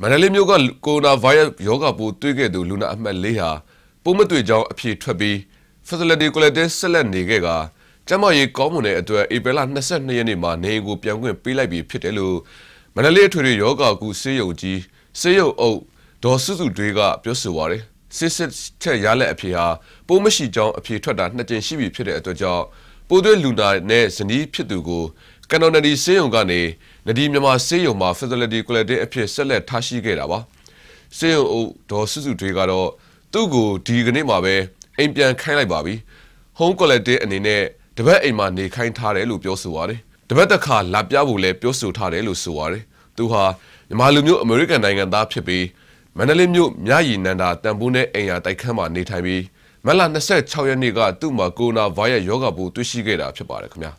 မန္တလေးမြို့ကကိုရိုနာဗိုင်းရပ်ရောဂါပိုးတွေ့ခဲ့သူလူနာအမှတ်၄ဟာပိုးမတွေ့ကြောင်းအဖြေထွက်ပြီး facility quarantine ဆက်လက်နေခဲ့ကကျမကြီးကောင်းမွန်တဲ့အတွက်ဧပြီလ22ရက်နေ့မှာနေအိမ်ကိုပြန်ခွင့်ပေးလိုက်ပြီးဖြစ်တယ်လို့မန္တလေးအထွေထွေရောဂါကူဆေးရုံကြီးဆေးရုံအုပ်ဒေါ်စုစုတွေကပြောဆိုပါရယ်စစ်စစ်ချက်ရလက်အဖြေဟာပိုးမရှိကြောင်းအဖြေထွက်တာနှစ်ကြိမ်ရှိပြီဖြစ်တဲ့အတွက်ကြောင့်ပိုးသွေးလူနာနဲ့ဇနီးဖြစ်သူကို ကန်တော်နဒီဆေးရုံကနေနဒီမြန်မာဆေးရုံမှာ facility quarantine အဖြစ်ဆက်လက်ထားရှိခဲ့တာပါဆေးရုံအုပ်ဒေါ်စုစုတွေကတော့သူ့ကိုဒီကနေ့မှာပဲအိမ်ပြန်ခိုင်းလိုက်ပါပြီ home quarantine အနေနဲ့တပတ်အိမ်မှာနေခိုင်းထားတယ်လို့ပြောဆိုပါတယ်တပတ်တစ်ခါလာပြဖို့လည်းပြောဆိုထားတယ်လို့ဆိုပါတယ်သူဟာမြန်မာလူမျိုးအမေရိကန်နိုင်ငံသားဖြစ်ပြီးမန္တလေးမြို့မြရည်နန္ဒာတန်ဖိုးနဲ့အိမ်ယာတိုက်ခန်းမှာနေထိုင်ပြီးမလ26ရက်နေ့ကသူ့မှာကိုရိုနာဗိုင်းရပ်ရောဂါပိုးတွေ့ရှိခဲ့တာဖြစ်ပါတယ်ခင်ဗျာ